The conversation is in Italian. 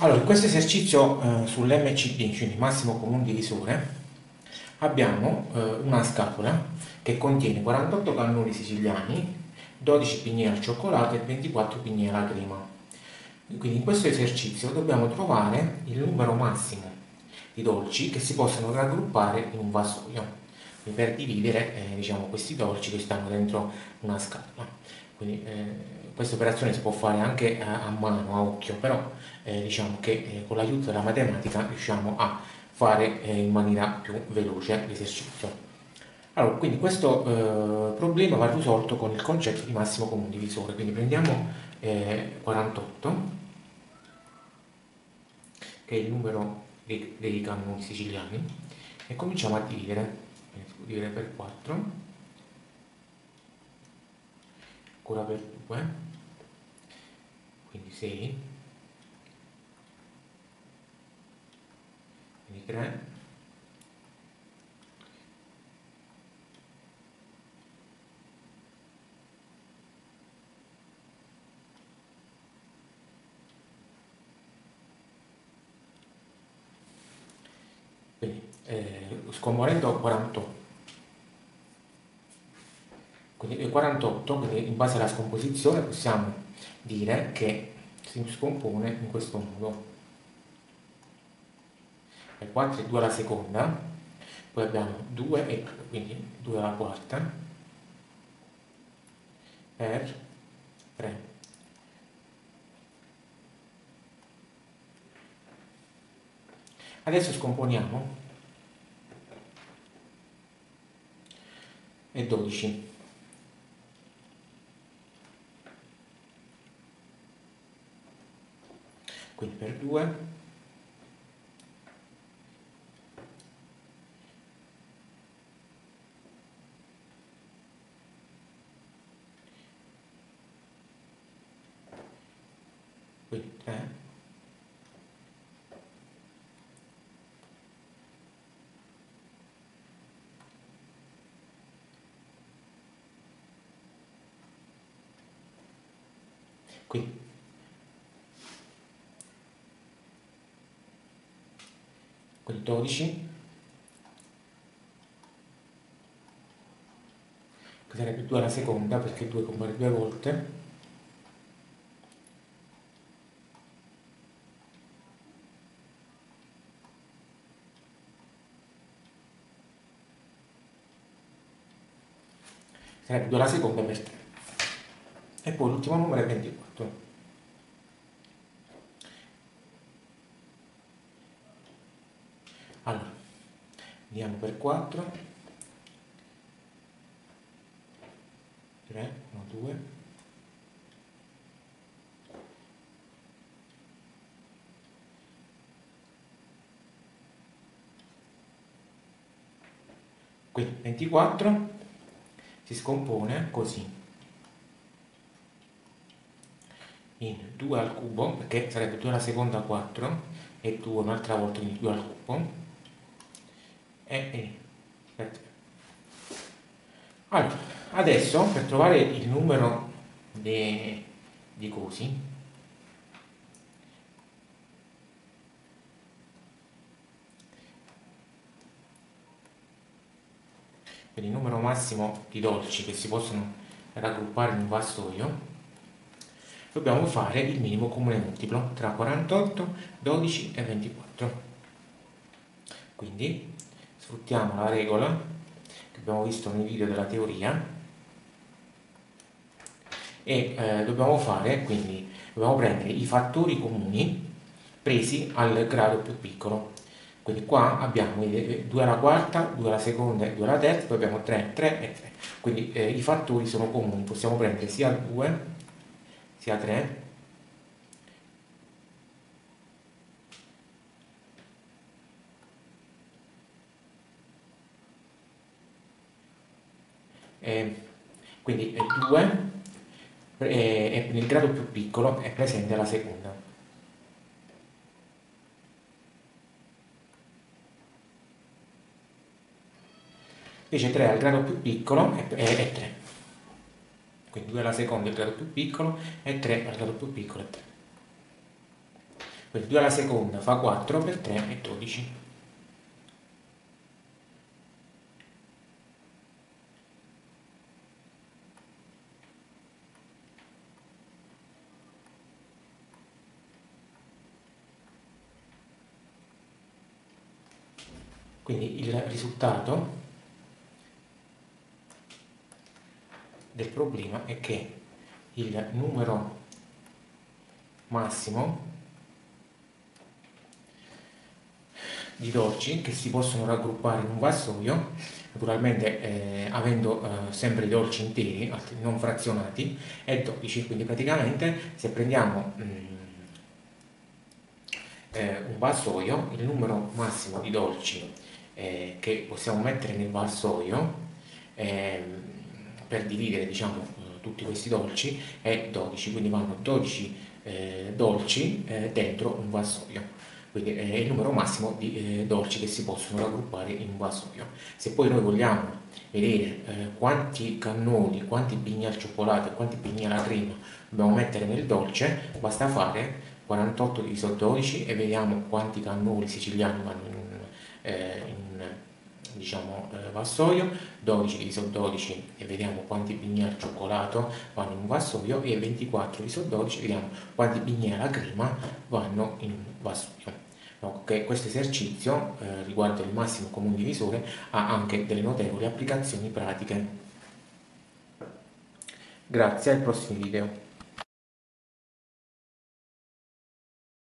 Allora, in questo esercizio eh, sull'MCD, quindi massimo comune divisore, abbiamo eh, una scatola che contiene 48 cannoli siciliani, 12 pignere al cioccolato e 24 pignere alla crema. Quindi in questo esercizio dobbiamo trovare il numero massimo di dolci che si possono raggruppare in un vassoio per dividere eh, diciamo, questi dolci che stanno dentro una scatola. Quindi, eh, questa operazione si può fare anche a, a mano, a occhio, però eh, diciamo che eh, con l'aiuto della matematica riusciamo a fare eh, in maniera più veloce l'esercizio. Allora, quindi questo eh, problema va risolto con il concetto di massimo comune divisore, quindi prendiamo 48, eh, che è il numero dei, dei cannoni siciliani, e cominciamo a dividere, dividere per 4, ancora per 2, quindi 6 quindi 3 quindi eh, scomponendo 48 quindi 48 quindi in base alla scomposizione possiamo dire che si scompone in questo modo. Per 4 è 2 alla seconda, poi abbiamo 2 e quindi 2 alla quarta, per 3. Adesso scomponiamo e 12. quindi per 2 quindi 3 qui. Quindi 12 che sarebbe 2 alla seconda perché 2 compare due volte. Sarebbe 2 alla seconda per 3 e poi l'ultimo numero è 24 allora andiamo per 4 3 no 2 qui 24 si scompone così in 2 al cubo perché sarebbe 2 alla seconda 4 e 2 un'altra volta quindi 2 al cubo e E. Allora, adesso per trovare il numero di cosi, quindi il numero massimo di dolci che si possono raggruppare in un vassoio, dobbiamo fare il minimo comune multiplo tra 48, 12 e 24. Quindi sfruttiamo la regola che abbiamo visto nei video della teoria e eh, dobbiamo fare, quindi dobbiamo prendere i fattori comuni presi al grado più piccolo. Quindi qua abbiamo 2 alla quarta, 2 alla seconda e 2 alla terza, poi abbiamo 3, 3 e 3. Quindi eh, i fattori sono comuni, possiamo prendere sia 2 sia 3 eh, quindi 2 e nel grado più piccolo è presente la seconda. Invece 3 al grado più piccolo è, è, è 3. Quindi 2 alla seconda è il grado più piccolo e 3 al grado più piccolo è 3. quindi 2 alla seconda fa 4 per 3 è 12. Quindi il risultato del problema è che il numero massimo di dolci che si possono raggruppare in un vassoio, naturalmente eh, avendo eh, sempre i dolci interi, non frazionati, è 12, quindi praticamente se prendiamo mh, mm, eh, un vassoio, il numero massimo di dolci eh, che possiamo mettere nel vassoio eh, per dividere diciamo, tutti questi dolci è 12, quindi vanno 12 eh, dolci eh, dentro un vassoio. Quindi è il numero massimo di eh, dolci che si possono raggruppare in un vassoio. Se poi noi vogliamo vedere eh, quanti cannoli, quanti pigni al cioccolato e quanti pigni alla crema dobbiamo mettere nel dolce, basta fare 48 diviso 12 e vediamo quanti cannoli siciliani vanno in eh, in diciamo, eh, vassoio, 12 diviso 12 e vediamo quanti bicchieri al cioccolato vanno in un vassoio e 24 diviso 12 vediamo quanti bicchieri alla crema vanno in un vassoio. Okay, questo esercizio eh, riguardo il massimo comune divisore ha anche delle notevoli applicazioni pratiche. Grazie, ai prossimi video.